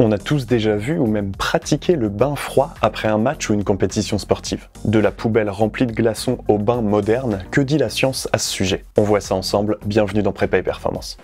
On a tous déjà vu ou même pratiqué le bain froid après un match ou une compétition sportive. De la poubelle remplie de glaçons au bain moderne, que dit la science à ce sujet? On voit ça ensemble, bienvenue dans Prépa et Performance.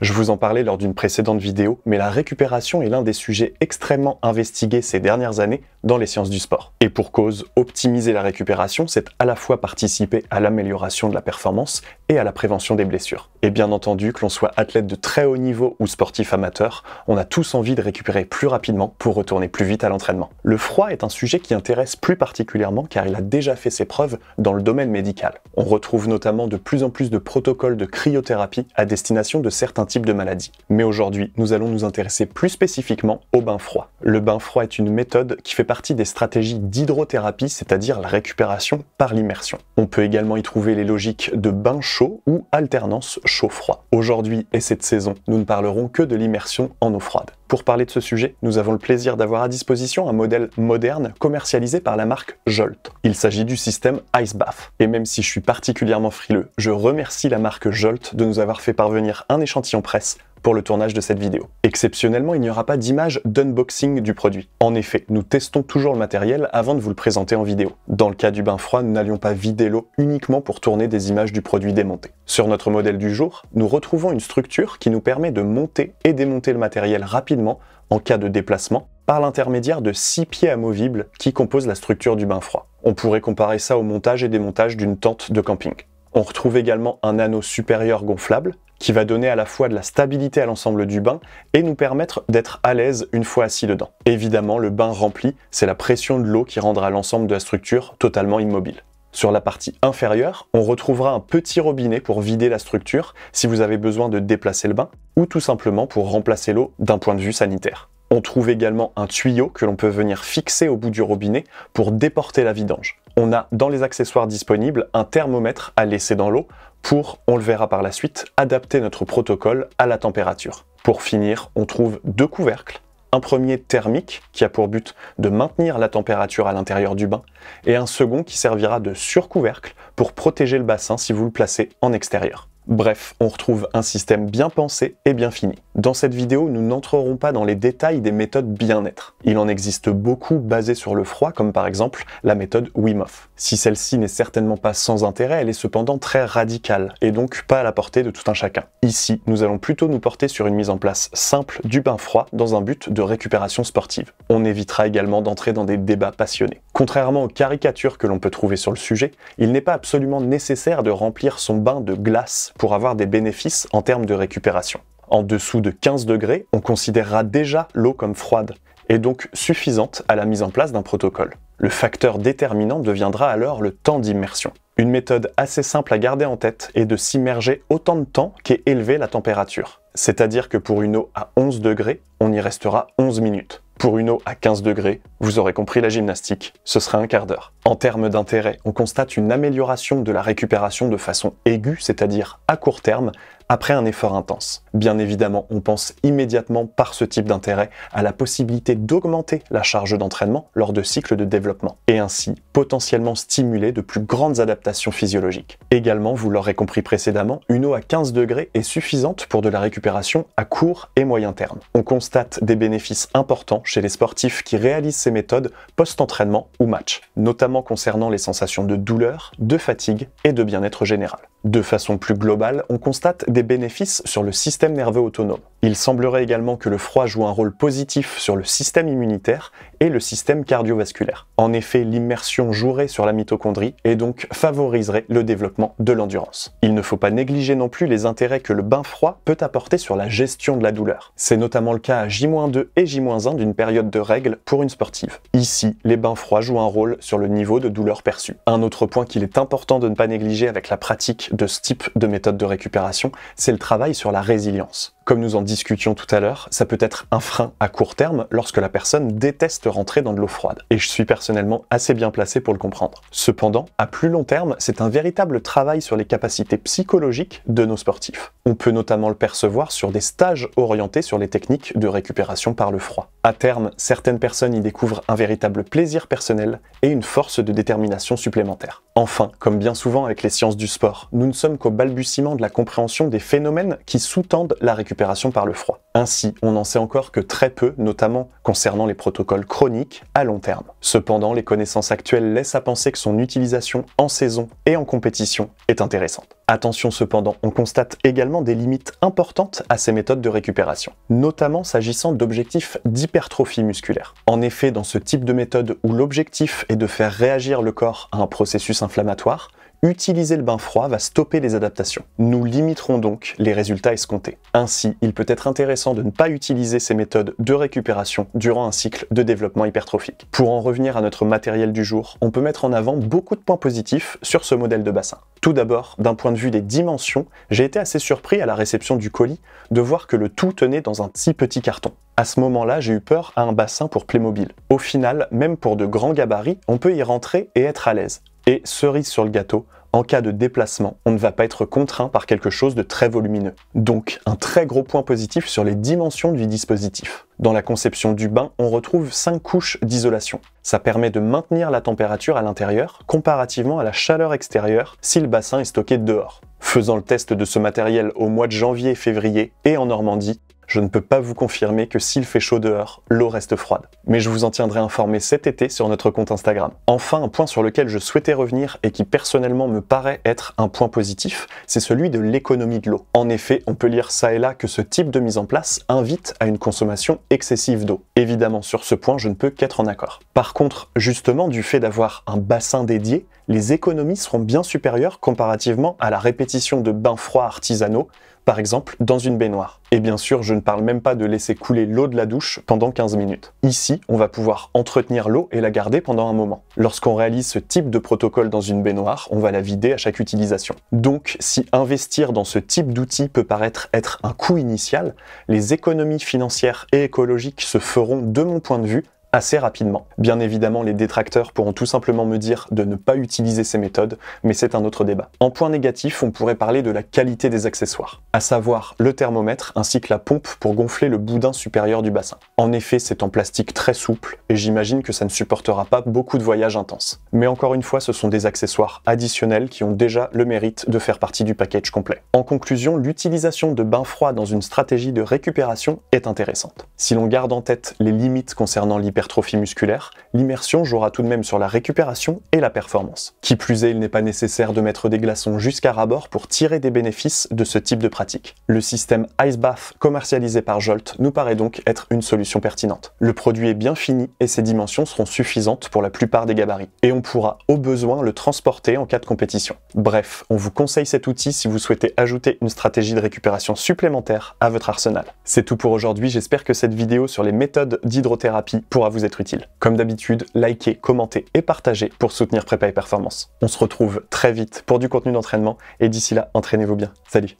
Je vous en parlais lors d'une précédente vidéo, mais la récupération est l'un des sujets extrêmement investigués ces dernières années dans les sciences du sport. Et pour cause, optimiser la récupération, c'est à la fois participer à l'amélioration de la performance et à la prévention des blessures. Et bien entendu, que l'on soit athlète de très haut niveau ou sportif amateur, on a tous envie de récupérer plus rapidement pour retourner plus vite à l'entraînement. Le froid est un sujet qui intéresse plus particulièrement car il a déjà fait ses preuves dans le domaine médical. On retrouve notamment de plus en plus de protocoles de cryothérapie à destination de certains types de maladies. Mais aujourd'hui, nous allons nous intéresser plus spécifiquement au bain froid. Le bain froid est une méthode qui fait partie des stratégies d'hydrothérapie, c'est-à-dire la récupération par l'immersion. On peut également y trouver les logiques de bain chaud ou alternance chaud-froid. Aujourd'hui et cette saison, nous ne parlerons que de l'immersion en eau froide. Pour parler de ce sujet, nous avons le plaisir d'avoir à disposition un modèle moderne commercialisé par la marque Jolt. Il s'agit du système Ice Bath. Et même si je suis particulièrement frileux, je remercie la marque Jolt de nous avoir fait parvenir un échantillon presse pour le tournage de cette vidéo. Exceptionnellement, il n'y aura pas d'image d'unboxing du produit. En effet, nous testons toujours le matériel avant de vous le présenter en vidéo. Dans le cas du bain froid, nous n'allions pas vider l'eau uniquement pour tourner des images du produit démonté. Sur notre modèle du jour, nous retrouvons une structure qui nous permet de monter et démonter le matériel rapidement en cas de déplacement par l'intermédiaire de six pieds amovibles qui composent la structure du bain froid. On pourrait comparer ça au montage et démontage d'une tente de camping. On retrouve également un anneau supérieur gonflable qui va donner à la fois de la stabilité à l'ensemble du bain et nous permettre d'être à l'aise une fois assis dedans. Évidemment, le bain rempli, c'est la pression de l'eau qui rendra l'ensemble de la structure totalement immobile. Sur la partie inférieure, on retrouvera un petit robinet pour vider la structure si vous avez besoin de déplacer le bain ou tout simplement pour remplacer l'eau d'un point de vue sanitaire. On trouve également un tuyau que l'on peut venir fixer au bout du robinet pour déporter la vidange. On a dans les accessoires disponibles un thermomètre à laisser dans l'eau pour, on le verra par la suite, adapter notre protocole à la température. Pour finir, on trouve deux couvercles. Un premier thermique qui a pour but de maintenir la température à l'intérieur du bain et un second qui servira de surcouvercle pour protéger le bassin si vous le placez en extérieur. Bref, on retrouve un système bien pensé et bien fini. Dans cette vidéo, nous n'entrerons pas dans les détails des méthodes bien-être. Il en existe beaucoup basées sur le froid, comme par exemple la méthode Wim. Si celle-ci n'est certainement pas sans intérêt, elle est cependant très radicale, et donc pas à la portée de tout un chacun. Ici, nous allons plutôt nous porter sur une mise en place simple du bain froid dans un but de récupération sportive. On évitera également d'entrer dans des débats passionnés. Contrairement aux caricatures que l'on peut trouver sur le sujet, il n'est pas absolument nécessaire de remplir son bain de glace pour avoir des bénéfices en termes de récupération. En dessous de 15 degrés, on considérera déjà l'eau comme froide, et donc suffisante à la mise en place d'un protocole. Le facteur déterminant deviendra alors le temps d'immersion. Une méthode assez simple à garder en tête est de s'immerger autant de temps qu'est élevée la température. C'est-à-dire que pour une eau à 11 degrés, on y restera 11 minutes. Pour une eau à 15 degrés, vous aurez compris la gymnastique, ce sera un quart d'heure. En termes d'intérêt, on constate une amélioration de la récupération de façon aiguë, c'est-à-dire à court terme, après un effort intense. Bien évidemment, on pense immédiatement par ce type d'intérêt à la possibilité d'augmenter la charge d'entraînement lors de cycles de développement, et ainsi potentiellement stimuler de plus grandes adaptations physiologiques. Également, vous l'aurez compris précédemment, une eau à 15 degrés est suffisante pour de la récupération à court et moyen terme. On constate des bénéfices importants chez les sportifs qui réalisent ces méthodes post-entraînement ou match, notamment concernant les sensations de douleur, de fatigue et de bien-être général. De façon plus globale, on constate des bénéfices sur le système nerveux autonome. Il semblerait également que le froid joue un rôle positif sur le système immunitaire et le système cardiovasculaire. En effet, l'immersion jouerait sur la mitochondrie et donc favoriserait le développement de l'endurance. Il ne faut pas négliger non plus les intérêts que le bain froid peut apporter sur la gestion de la douleur. C'est notamment le cas à J-2 et J-1 d'une période de règles pour une sportive. Ici, les bains froids jouent un rôle sur le niveau de douleur perçue. Un autre point qu'il est important de ne pas négliger avec la pratique de ce type de méthode de récupération, c'est le travail sur la résilience. Comme nous en discutions tout à l'heure, ça peut être un frein à court terme lorsque la personne déteste rentrer dans de l'eau froide. Et je suis personnellement assez bien placé pour le comprendre. Cependant, à plus long terme, c'est un véritable travail sur les capacités psychologiques de nos sportifs. On peut notamment le percevoir sur des stages orientés sur les techniques de récupération par le froid. À terme, certaines personnes y découvrent un véritable plaisir personnel et une force de détermination supplémentaire. Enfin, comme bien souvent avec les sciences du sport, nous ne sommes qu'au balbutiement de la compréhension des phénomènes qui sous-tendent la récupération par le froid. Ainsi, on n'en sait encore que très peu, notamment concernant les protocoles chroniques à long terme. Cependant, les connaissances actuelles laissent à penser que son utilisation en saison et en compétition est intéressante. Attention cependant, on constate également des limites importantes à ces méthodes de récupération, notamment s'agissant d'objectifs d'hypertrophie musculaire. En effet, dans ce type de méthode où l'objectif est de faire réagir le corps à un processus inflammatoire, utiliser le bain froid va stopper les adaptations. Nous limiterons donc les résultats escomptés. Ainsi, il peut être intéressant de ne pas utiliser ces méthodes de récupération durant un cycle de développement hypertrophique. Pour en revenir à notre matériel du jour, on peut mettre en avant beaucoup de points positifs sur ce modèle de bassin. Tout d'abord, d'un point de vue des dimensions, j'ai été assez surpris à la réception du colis de voir que le tout tenait dans un si petit carton. À ce moment-là, j'ai eu peur à un bassin pour Playmobil. Au final, même pour de grands gabarits, on peut y rentrer et être à l'aise. Et cerise sur le gâteau, en cas de déplacement, on ne va pas être contraint par quelque chose de très volumineux. Donc, un très gros point positif sur les dimensions du dispositif. Dans la conception du bain, on retrouve 5 couches d'isolation. Ça permet de maintenir la température à l'intérieur comparativement à la chaleur extérieure si le bassin est stocké dehors. Faisant le test de ce matériel au mois de janvier et février et en Normandie, je ne peux pas vous confirmer que s'il fait chaud dehors, l'eau reste froide. Mais je vous en tiendrai informé cet été sur notre compte Instagram. Enfin, un point sur lequel je souhaitais revenir et qui personnellement me paraît être un point positif, c'est celui de l'économie de l'eau. En effet, on peut lire ça et là que ce type de mise en place invite à une consommation excessive d'eau. Évidemment, sur ce point, je ne peux qu'être en accord. Par contre, justement, du fait d'avoir un bassin dédié, les économies seront bien supérieures comparativement à la répétition de bains froids artisanaux par exemple dans une baignoire. Et bien sûr, je ne parle même pas de laisser couler l'eau de la douche pendant 15 minutes. Ici, on va pouvoir entretenir l'eau et la garder pendant un moment. Lorsqu'on réalise ce type de protocole dans une baignoire, on va la vider à chaque utilisation. Donc, si investir dans ce type d'outil peut paraître être un coût initial, les économies financières et écologiques se feront, de mon point de vue, assez rapidement. Bien évidemment, les détracteurs pourront tout simplement me dire de ne pas utiliser ces méthodes, mais c'est un autre débat. En point négatif, on pourrait parler de la qualité des accessoires, à savoir le thermomètre ainsi que la pompe pour gonfler le boudin supérieur du bassin. En effet, c'est en plastique très souple et j'imagine que ça ne supportera pas beaucoup de voyages intenses. Mais encore une fois, ce sont des accessoires additionnels qui ont déjà le mérite de faire partie du package complet. En conclusion, l'utilisation de bains froids dans une stratégie de récupération est intéressante. Si l'on garde en tête les limites concernant l'hyper trophie musculaire, l'immersion jouera tout de même sur la récupération et la performance. Qui plus est, il n'est pas nécessaire de mettre des glaçons jusqu'à rabord pour tirer des bénéfices de ce type de pratique. Le système Ice Bath commercialisé par Jolt nous paraît donc être une solution pertinente. Le produit est bien fini et ses dimensions seront suffisantes pour la plupart des gabarits. Et on pourra au besoin le transporter en cas de compétition. Bref, on vous conseille cet outil si vous souhaitez ajouter une stratégie de récupération supplémentaire à votre arsenal. C'est tout pour aujourd'hui, j'espère que cette vidéo sur les méthodes d'hydrothérapie pourra vous être utile. Comme d'habitude, likez, commentez et partagez pour soutenir Prépa et Performance. On se retrouve très vite pour du contenu d'entraînement et d'ici là, entraînez-vous bien. Salut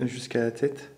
Jusqu'à la tête?